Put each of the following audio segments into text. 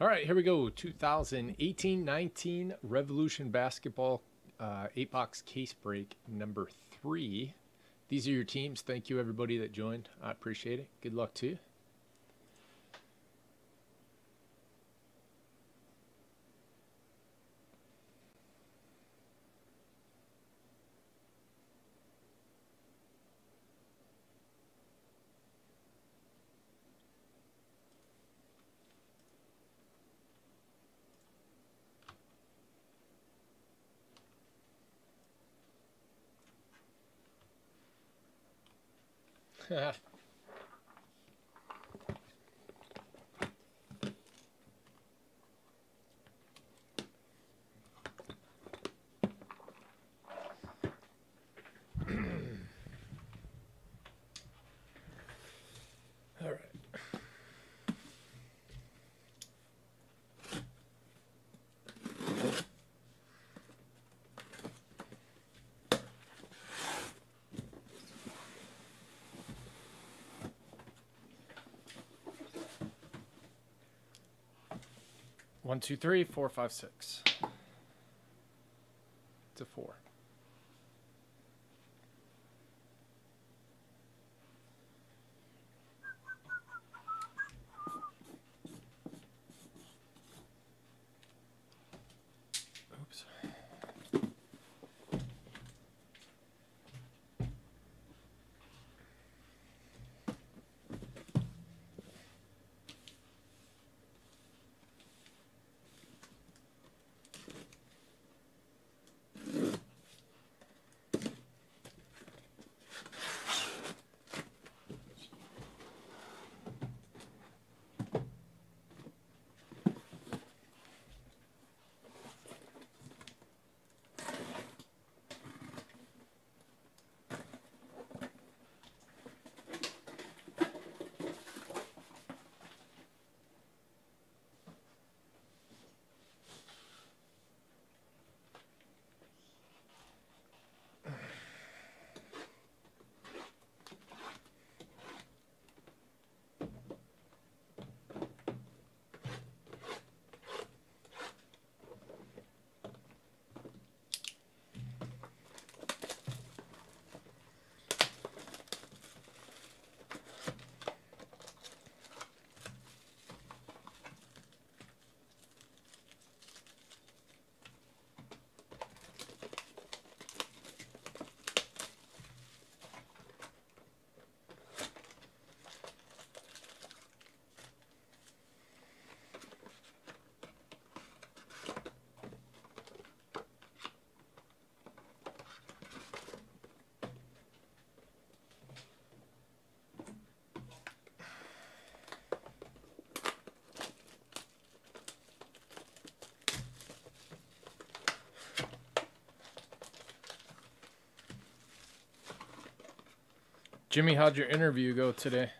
All right, here we go. 2018-19 Revolution Basketball uh, eight box case break number three. These are your teams. Thank you everybody that joined. I appreciate it. Good luck to you. Right. One, two, three, four, five, six. It's a four. Jimmy, how'd your interview go today?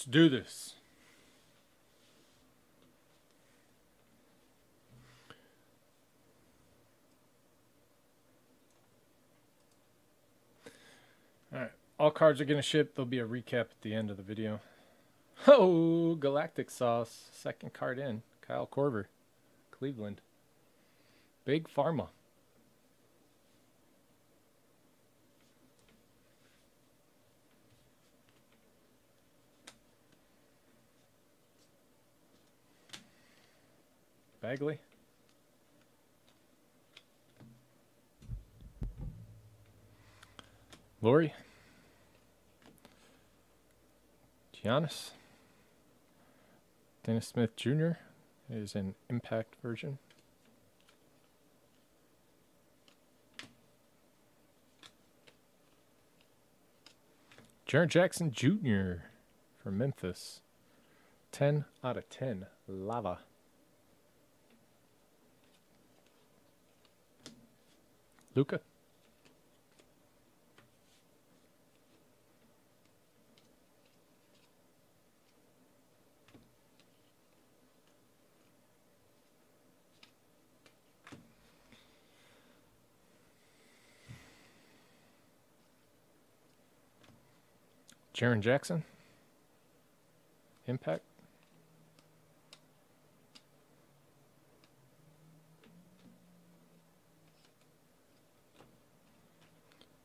Let's do this. Alright, all cards are going to ship. There'll be a recap at the end of the video. Oh, Galactic Sauce. Second card in. Kyle Korver, Cleveland. Big Pharma. Bagley. Lowry. Giannis. Dennis Smith Jr. is an impact version. Jaren Jackson Jr. from Memphis. 10 out of 10. Lava. Luka. Jaren Jackson. Impact.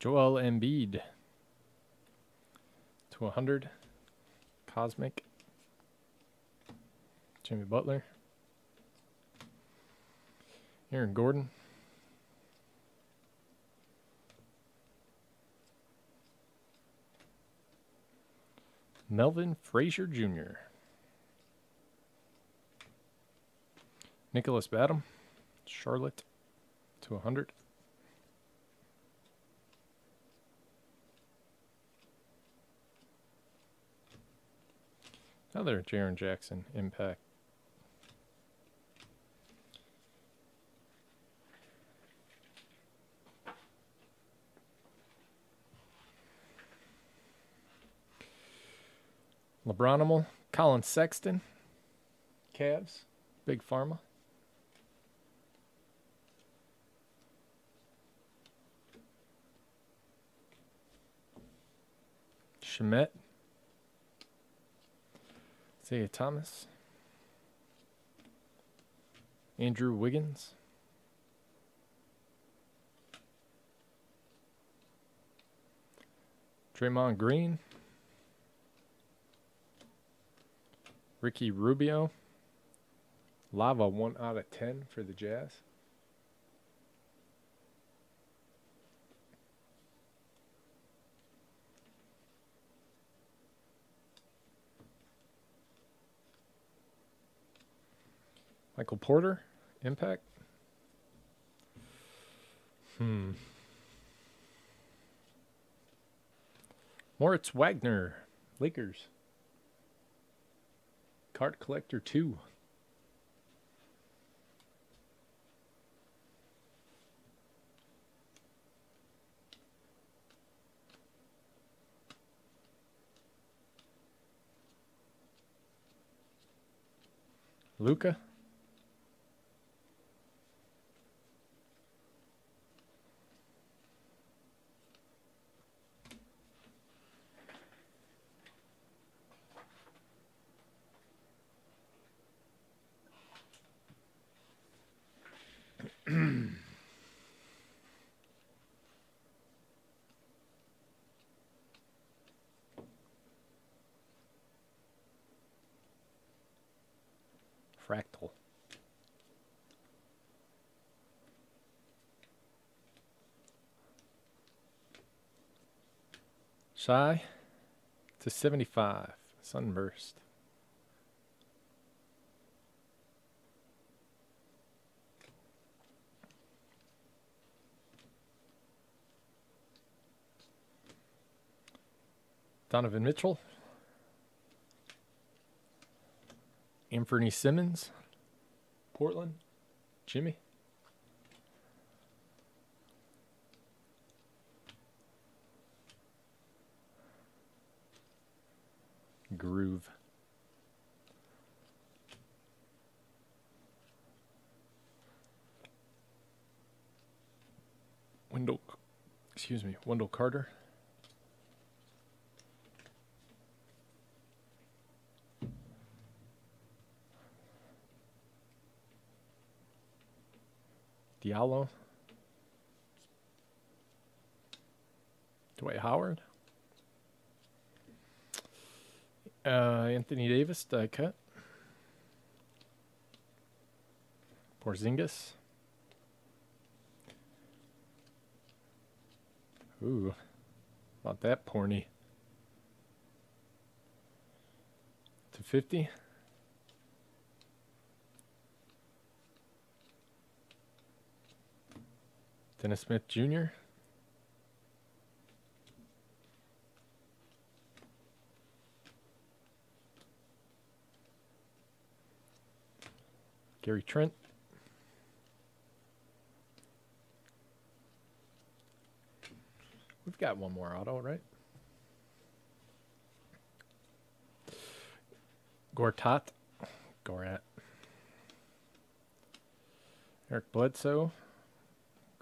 Joel Embiid to 100. Cosmic. Jimmy Butler. Aaron Gordon. Melvin Frazier Jr. Nicolas Batum. Charlotte to 100. Another Jaren Jackson impact. LeBronimal, Collin Sexton, Cavs, Big Pharma. Shamet, Isaiah Thomas, Andrew Wiggins, Draymond Green, Ricky Rubio, Lava 1 out of 10 for the Jazz. Michael Porter, Impact. Hmm. Moritz Wagner, Lakers. Cart Collector 2. Luka. Fractal. Shai to 75. Sunburst. Donovan Mitchell. Anthony Simmons. Portland. Jimmy. groove. Wendell, excuse me, Wendell Carter. Diallo. Dwight Howard. Uh, Anthony Davis, die cut. Porzingis. Ooh, not that porny. To 50. Dennis Smith Jr. Gary Trent. We've got one more auto, right? Gortat. Gorat. Eric Bledsoe.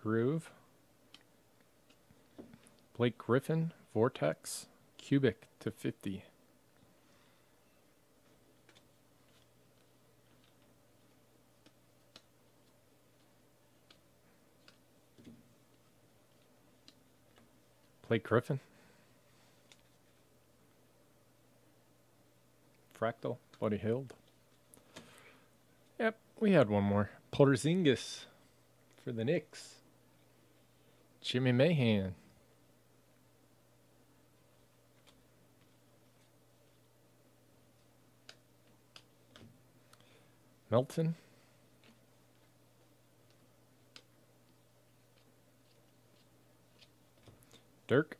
Groove. Blake Griffin. Vortex. Cubic to 50. Blake Griffin. Fractal. Buddy Hield. Yep, we had one more. Porzingis for the Knicks. Jimmy Mahan. Melton. Dirk.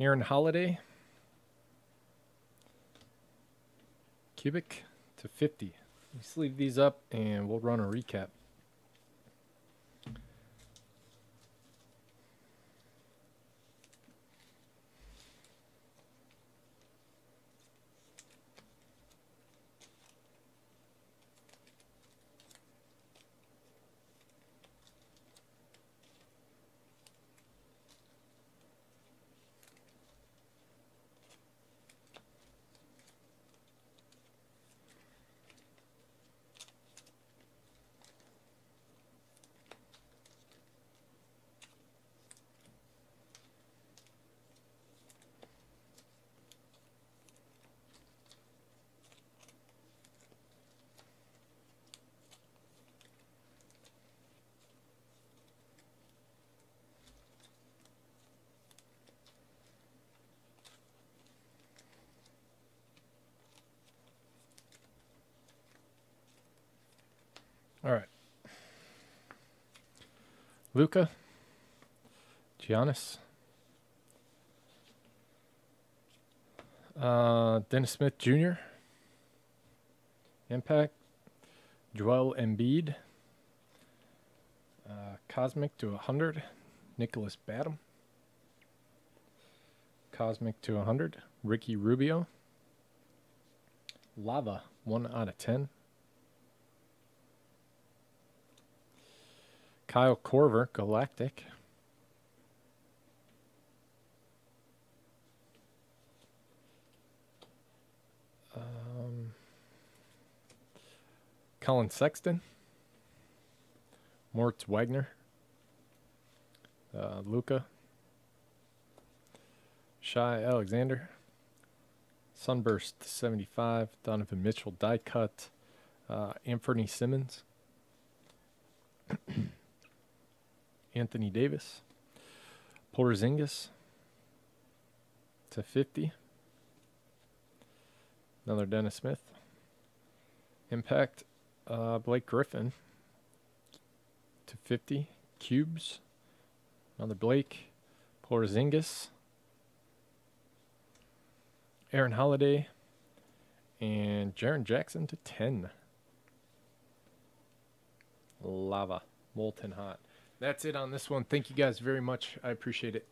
Aaron Holiday. Cubic to 50. Let's leave these up and we'll run a recap. All right. Luka. Giannis. Uh, Dennis Smith Jr. Impact. Joel Embiid. Uh, Cosmic to 100. Nicolas Batum. Cosmic to 100. Ricky Rubio. Lava, 1 out of 10. Kyle Korver, Galactic. Um, Collin Sexton. Moritz Wagner. Uh, Luka. Shai Alexander. Sunburst 75. Donovan Mitchell die cut. Uh, Anthony Simmons. Anthony Davis. Porzingis to 50. Another Dennis Smith. Impact uh, Blake Griffin to 50. Cubes. Another Blake. Porzingis. Aaron Holiday. And Jaren Jackson to 10. Lava. Molten hot. That's it on this one. Thank you guys very much. I appreciate it.